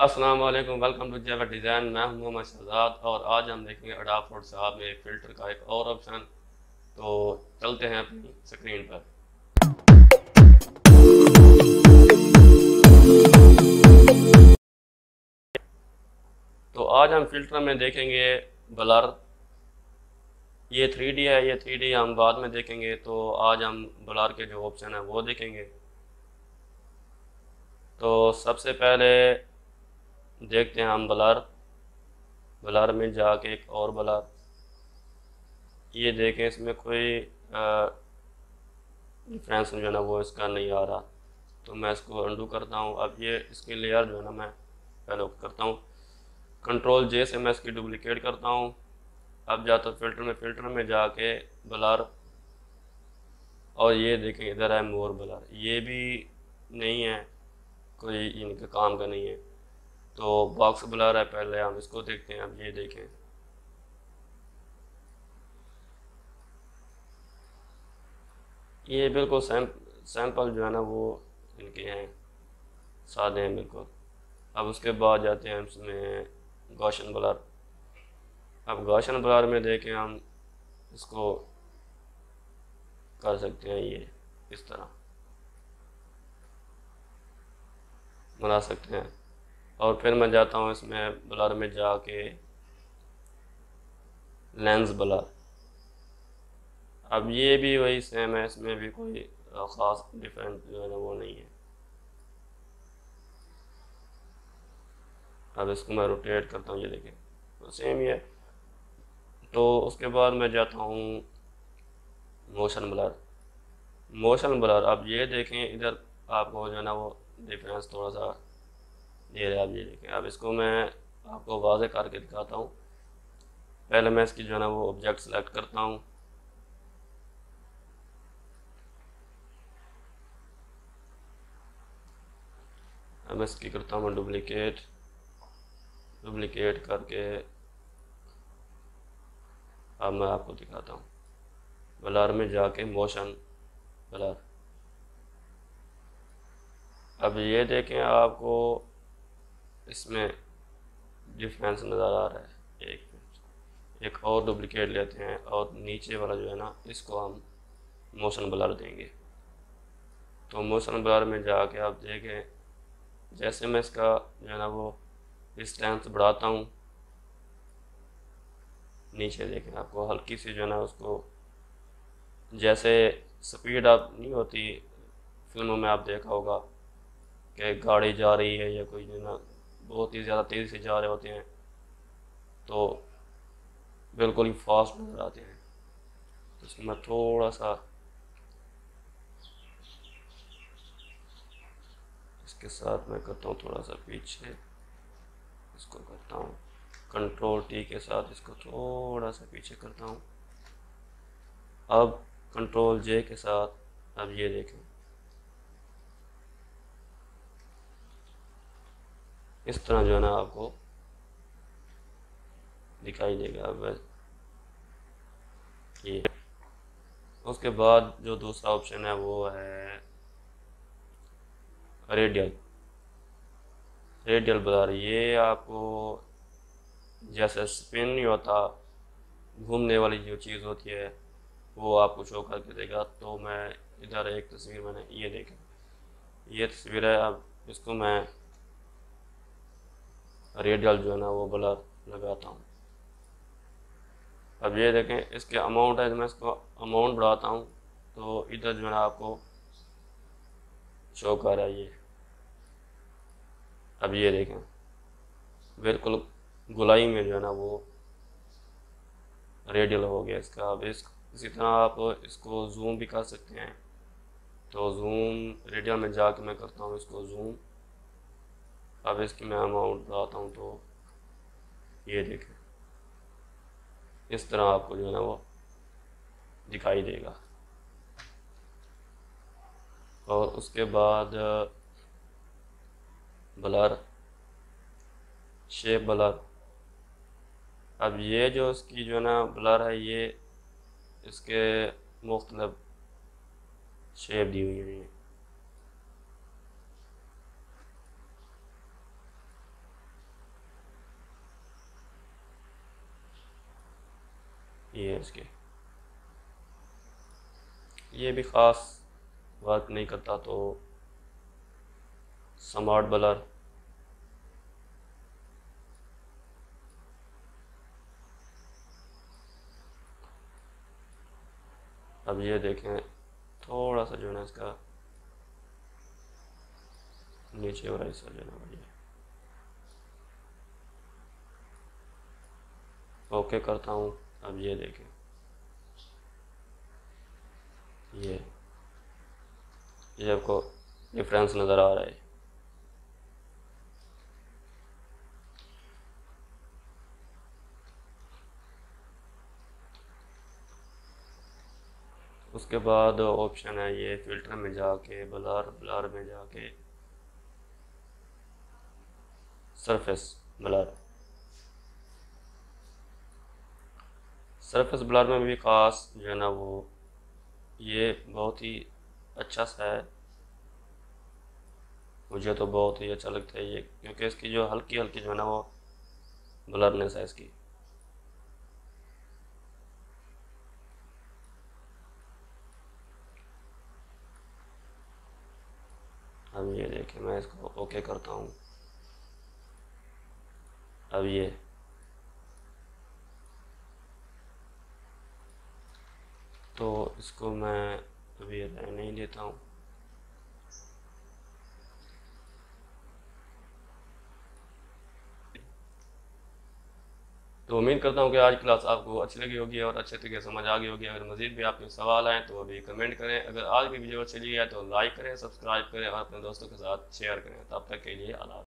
वालेकुम welcome to जेवर design मैं हूँ मोहम्मद शहजाद और आज हम देखेंगे अडाफोर्ड साहब में फ़िल्टर का एक और ऑप्शन तो चलते हैं अपनी स्क्रीन पर। तो आज हम फ़िल्टर में देखेंगे ब्लर ये थ्री डी है, ये थ्री डी हम बाद में देखेंगे। तो आज हम ब्लर के जो ऑप्शन है वो देखेंगे। तो सबसे पहले देखते हैं हम बलार। बलार में जाके एक और बलार। ये देखें इसमें कोई डिफरेंस जो है ना वो इसका नहीं आ रहा। तो मैं इसको अंडू करता हूँ। अब ये इसकी लेयर जो है ना मैं पहले करता हूँ। कंट्रोल जे से मैं इसकी डुप्लिकेट करता हूँ। अब जाता हूँ फ़िल्टर में फ़िल्टर में जाके बलार। और ये देखें, इधर है मोर बलार। ये भी नहीं है। कोई इनके काम का नहीं है। तो बॉक्स बुला रहा है पहले, हम इसको देखते हैं अब ये देखें। ये बिल्कुल सैंपल जो है ना, वो इनके हैं, सादे हैं बिल्कुल। अब उसके बाद जाते हैं इसमें गौशन ब्लर। अब गौशन ब्लर में देखें हम, इसको कर सकते हैं ये, इस तरह। बना सकते हैं। और फिर मैं जाता हूँ इसमें ब्लर में जाके लेंस ब्लर। अब ये भी वही सेम है, इसमें भी कोई ख़ास डिफरेंट जो है ना वो नहीं है। अब इसको मैं रोटेट करता हूँ, ये देखें। तो सेम ही है। तो उसके बाद मैं जाता हूँ मोशन ब्लर। मोशन ब्लर, अब ये देखें, इधर आपको जो है ना वो डिफरेंस थोड़ा सा दे रहा आप ये देखें अब इसको मैं आपको वाजे करके दिखाता हूँ। पहले मैं इसकी जो है ना वो ऑब्जेक्ट सेलेक्ट करता हूँ। अब मैं इसकी करता हूँ मैं डुप्लिकेट डुप्लिकेट करके अब मैं आपको दिखाता हूँ। ब्लर में जाके मोशन ब्लर अब ये देखें आपको इसमें डिफरेंस नज़र आ रहा है। एक एक और डुप्लिकेट लेते हैं और नीचे वाला जो है ना, इसको हम मोशन ब्लर देंगे। तो मोशन ब्लर में जा जाके आप देखें, जैसे मैं इसका जो है ना वो डिस्टेंस बढ़ाता हूँ। नीचे देखें आपको, हल्की सी जो है ना उसको, जैसे स्पीड आप नहीं होती, फ़िल्मों में आप देखा होगा कि गाड़ी जा रही है या कोई जो है ना बहुत ही ज़्यादा तेज़ी से जा रहे होते हैं। तो बिल्कुल ही फास्ट नज़र आते हैं। तो इसमें मैं थोड़ा सा इसके साथ मैं करता हूँ थोड़ा सा पीछे। इसको करता हूँ। कंट्रोल टी के साथ इसको थोड़ा सा पीछे करता हूँ। अब कंट्रोल जे के साथ, अब ये देखें। इस तरह जो है ना आपको दिखाई देगा। अब ये। उसके बाद जो दूसरा ऑप्शन है वो है रेडियल रेडियल ब्लर ये आपको जैसे स्पिन नहीं होता, घूमने वाली जो चीज़ होती है, वो आपको शो करके देगा। तो मैं इधर एक तस्वीर मैंने ये देखी। ये तस्वीर है, अब इसको मैं रेडियल जो है ना, वो ब्लर लगाता हूँ। अब ये देखें, इसके अमाउंट है मैं इसको अमाउंट बढ़ाता हूँ तो इधर जो है ना आपको शो कर रहा है ये। अब ये देखें, बिल्कुल गुलाई में जो है ना वो रेडियल हो गया इसका। अब इस, इसी तरह आप इसको जूम भी कर सकते हैं। तो जूम रेडियल में जाके मैं करता हूँ इसको जूम अब इसकी मैं अमाउंट बताता हूँ तो ये देखें। इस तरह आपको जो है ना वो दिखाई देगा। और उसके बाद, ब्लर, शेप ब्लर। अब ये जो इसकी जो है ना ब्लर है, ये इसके मुख्तलब शेप दी हुई है। ये इसके। ये भी ख़ास वर्क नहीं करता तो स्मार्ट बलर। अब ये देखें, थोड़ा सा जो है ना इसका नीचे वाला हिस्सा जो है ना ओके करता हूँ। अब ये देखें। ये। ये आपको डिफरेंस नज़र आ रहा है। उसके बाद ऑप्शन है ये फ़िल्टर में जाके ब्लर ब्लर में जाके। सरफेस ब्लर सरफेस ब्लर में भी ख़ास जो है ना वो ये बहुत ही अच्छा सा है। मुझे तो बहुत ही अच्छा लगता है ये, क्योंकि इसकी जो हल्की हल्की जो है ना वो ब्लरनेस है इसकी। अब ये देखिए, मैं इसको ओके करता हूँ। अब ये। तो इसको मैं अभी रहने नहीं देता हूँ। तो उम्मीद करता हूँ कि आज क्लास आपको अच्छी लगी होगी और अच्छे तरीके समझ आ गई होगी। अगर मज़ीद भी आपके सवाल आए तो अभी कमेंट करें। अगर आज भी वीडियो अच्छी लगी है तो लाइक करें, सब्सक्राइब करें और अपने दोस्तों के साथ शेयर करें। तब तक के लिए अल्लाह